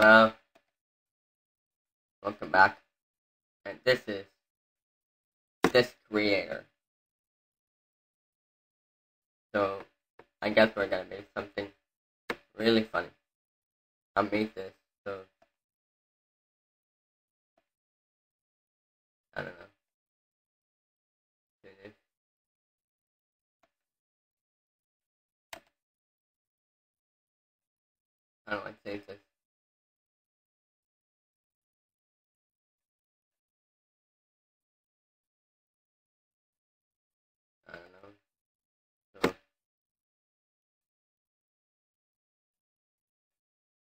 Hello. Welcome back. And this is this creator. So I guess we're gonna make something really funny. I made this, so I don't know. Finish. How do I save this?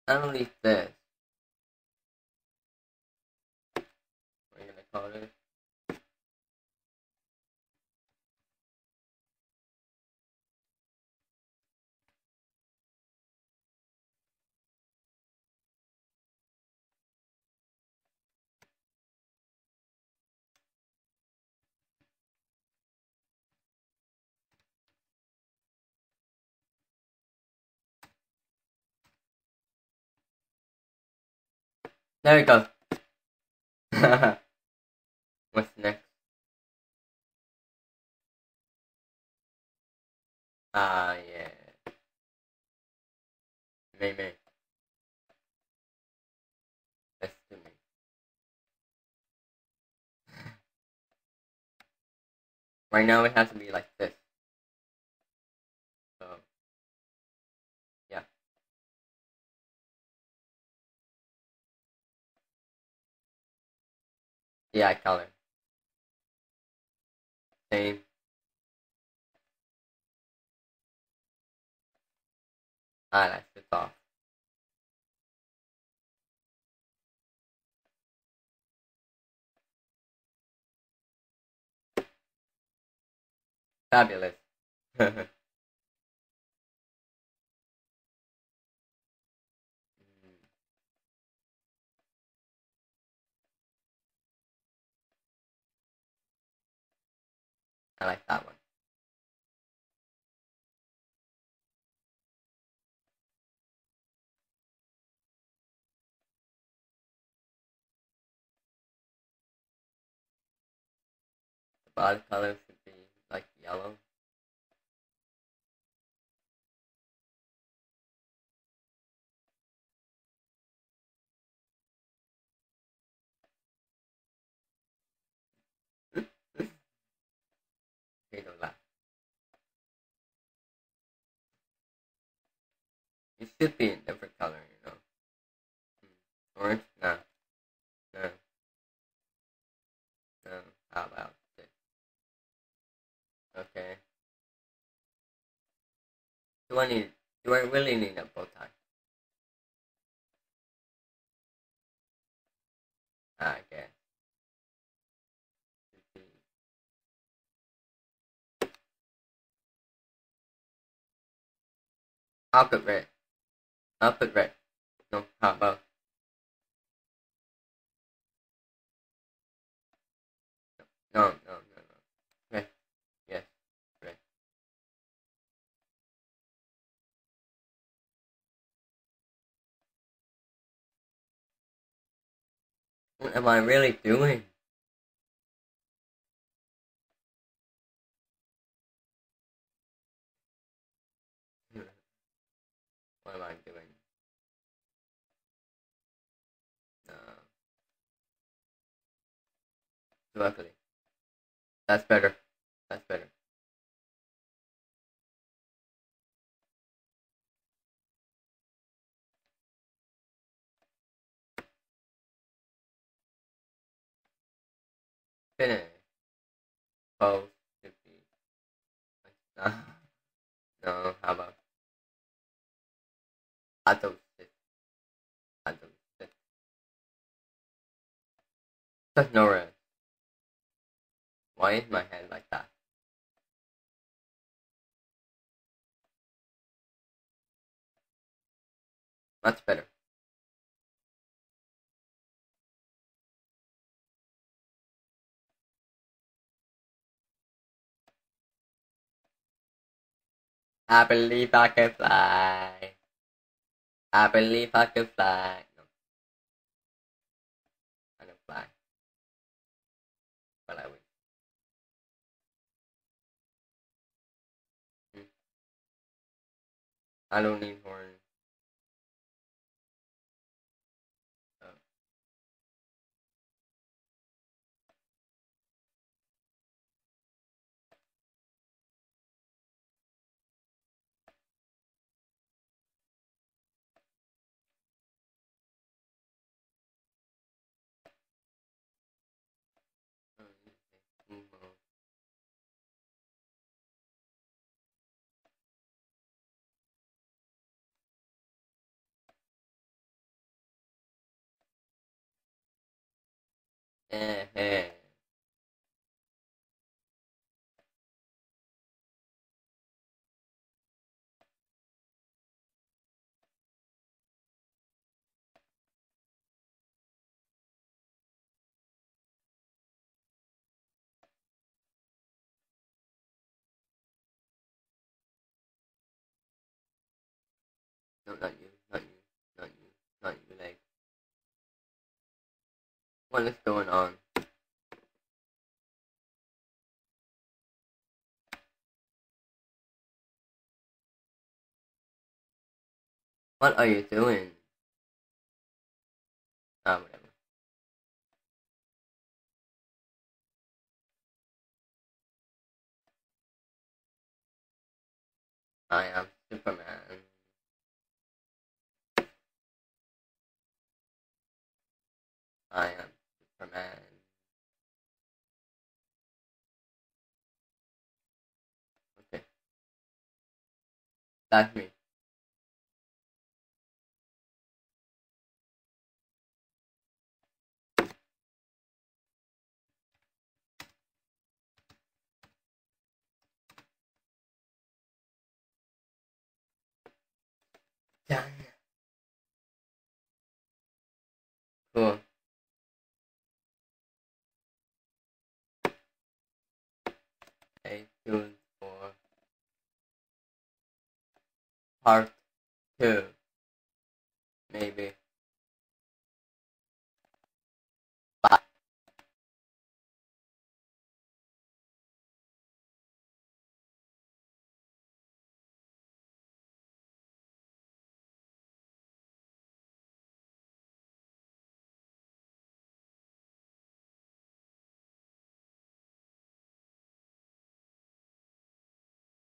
I this. We're gonna call it. There we go. What's next? Ah, yeah. May May. That's to me. Right now it has to be like this. The eye color. Same. Highlights it's off. Fabulous. I like that one. The body color should be like yellow. It should be a different color, you know. Hmm. Orange? No. No. No. How about this? Okay. Do I need, do I really need a bow I'll put red. I'll put red. No, how about? No, no, no, no. Red. Yes, red. What am I really doing? What am I doing? Luckily. That's better. That's better. Finish. No, how about Adosis? Adosis. That's no red. Why is my hand like that? Much better. I believe I can fly. I believe I can fly. No. I don't fly. But I will. Hmm. I don't need horns. Eh, eh. No, not you, not you, not you, not you, like. What is going on? What are you doing? Ah, whatever. I am Superman. I am Superman. Okay. That's me. Done. For part two. Maybe.